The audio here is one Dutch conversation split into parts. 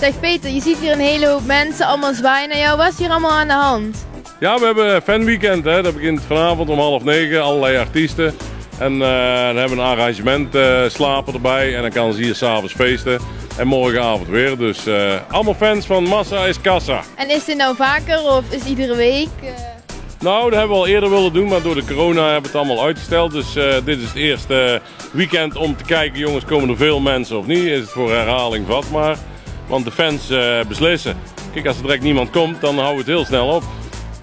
Zeg Peter, je ziet hier een hele hoop mensen allemaal zwaaien naar jou. Wat is hier allemaal aan de hand? Ja, we hebben fanweekend. Hè. Dat begint vanavond om half negen. Allerlei artiesten. En uh, dan hebben we een arrangement uh, slapen erbij. En dan kan ze hier s'avonds feesten. En morgenavond weer. Dus uh, allemaal fans van Massa is Kassa. En is dit nou vaker of is iedere week? Nou, dat hebben we al eerder willen doen, maar door de corona hebben we het allemaal uitgesteld. Dus dit is het eerste weekend om te kijken, jongens, komen er veel mensen of niet? Is het voor herhaling vatbaar? Want de fans beslissen. Kijk, als er direct niemand komt, dan houden we het heel snel op.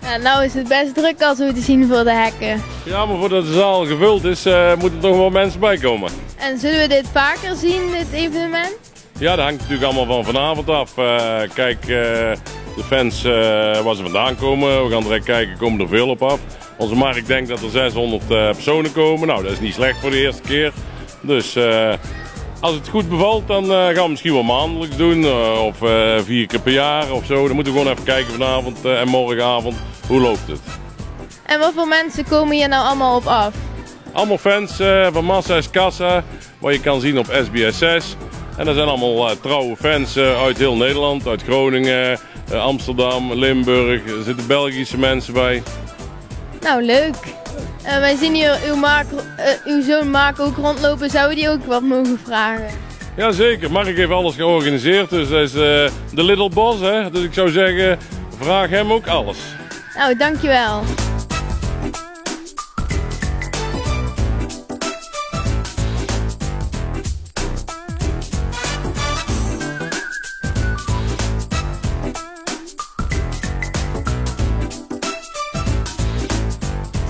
Ja, nou is het best druk als we te zien voor de hekken. Ja, maar voordat de zaal gevuld is, uh, moeten er toch wel mensen bij komen. En zullen we dit vaker zien, dit evenement? Ja, dat hangt natuurlijk allemaal van vanavond af. Uh, kijk, uh, de fans waar ze vandaan komen, we gaan direct kijken, komen er veel op af. Onze markt denkt dat er 600 personen komen. Nou, dat is niet slecht voor de eerste keer. Dus als het goed bevalt, dan gaan we misschien wel maandelijks doen. of vier keer per jaar of zo. Dan moeten we gewoon even kijken vanavond en morgenavond hoe loopt het? En wat voor mensen komen hier nou allemaal op af? Allemaal fans van Massa is Kassa, wat je kan zien op SBS 6. En dat zijn allemaal trouwe fans uit heel Nederland, uit Groningen, Amsterdam, Limburg. Er zitten Belgische mensen bij. Nou, leuk. Wij zien hier uw, Mark, uw zoon Mark ook rondlopen. Zou die ook wat mogen vragen? Jazeker, Mark heeft alles georganiseerd. Dus hij is de little boss. Hè? Dus ik zou zeggen, vraag hem ook alles. Nou, dankjewel.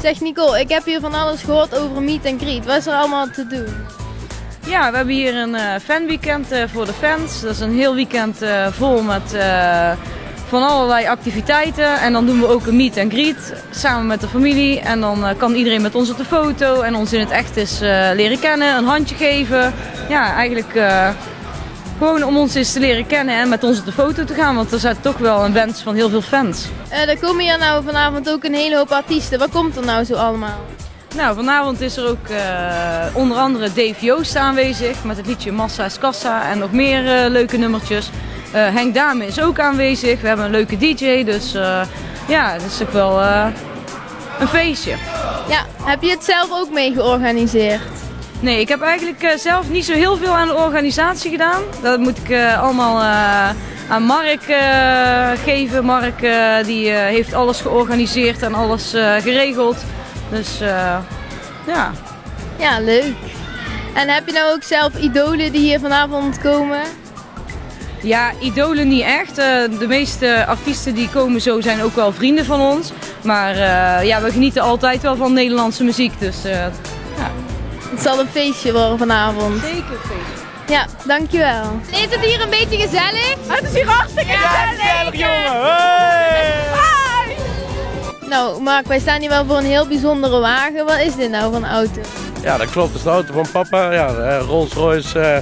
Zeg Nicole, ik heb hier van alles gehoord over Meet and Greet. Wat is er allemaal te doen? Ja, we hebben hier een uh, fanweekend uh, voor de fans. Dat is een heel weekend uh, vol met van allerlei activiteiten. En dan doen we ook een meet and greet samen met de familie. En dan kan iedereen met ons op de foto en ons in het echt eens leren kennen, een handje geven. Ja, eigenlijk gewoon om ons eens te leren kennen en met ons op de foto te gaan. Want er zijn toch wel een wens van heel veel fans. Uh, er komen hier nou vanavond ook een hele hoop artiesten. Wat komt er nou zo allemaal? Nou, vanavond is er ook uh, onder andere Dave Joost aanwezig met het liedje Massa is Kassa en nog meer uh, leuke nummertjes. Henk Dame is ook aanwezig. We hebben een leuke DJ, dus ja, het is ook wel een feestje. Ja, heb je het zelf ook mee georganiseerd? Nee, ik heb eigenlijk uh, zelf niet zo heel veel aan de organisatie gedaan. Dat moet ik uh, allemaal uh, aan Mark geven. Mark die heeft alles georganiseerd en alles geregeld. Dus ja. Ja, leuk. En heb je nou ook zelf idolen die hier vanavond komen? Ja, idolen niet echt. de meeste artiesten die komen zo zijn ook wel vrienden van ons. Maar ja, we genieten altijd wel van Nederlandse muziek. Dus ja. Het zal een feestje worden vanavond. Zeker een feestje. Ja, dankjewel. Is het hier een beetje gezellig? Het is hier hartstikke ja, gezellig. gezellig jongen. Hey. Hi. Nou Mark, wij staan hier wel voor een heel bijzondere wagen. Wat is dit nou voor een auto? Ja, dat klopt. Het is de auto van papa. Ja, Rolls Royce. Uh,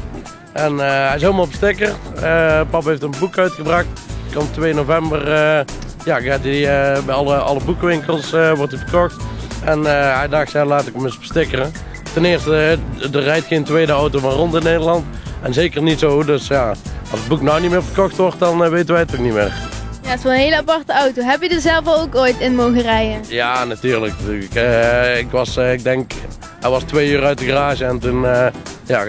en uh, hij is helemaal op sticker. Uh, papa heeft een boek uitgebracht. Komt 2 november. ja, gaat die, bij alle, alle boekenwinkels wordt hij verkocht. En hij dacht, ja, laat ik hem eens bestickeren. Ten eerste, er rijdt geen tweede auto van rond in Nederland. En zeker niet zo. Dus ja, als het boek nou niet meer verkocht wordt, dan eh, weten wij het ook niet meer. Ja, het is wel een hele aparte auto. Heb je er zelf ook ooit in mogen rijden? Ja, natuurlijk. Ik, uh, ik was, uh, ik denk, hij was twee uur uit de garage en toen uh, ja,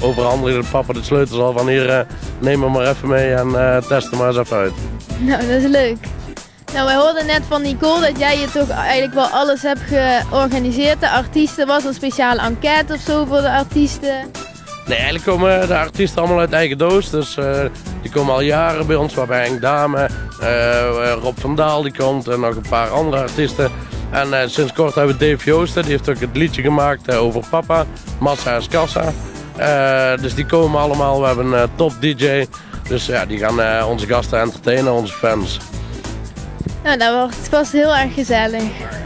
overhandigde papa de sleutels al van hier, neem hem maar even mee en test hem maar eens even uit. Nou, dat is leuk. Nou, wij hoorden net van Nicole dat jij je toch eigenlijk wel alles hebt georganiseerd. De artiesten, was een speciale enquête of zo voor de artiesten? Nee, eigenlijk komen de artiesten allemaal uit eigen doos. Dus uh, die komen al jaren bij ons, waarbij Henk Dame, uh, Rob van Daal die komt en nog een paar andere artiesten. En sinds kort hebben we Dave Joosten, die heeft ook het liedje gemaakt over papa, Massa is Kassa. dus die komen allemaal, we hebben een top DJ. Dus ja, die gaan onze gasten entertainen, onze fans. Nou, dat wordt vast heel erg gezellig.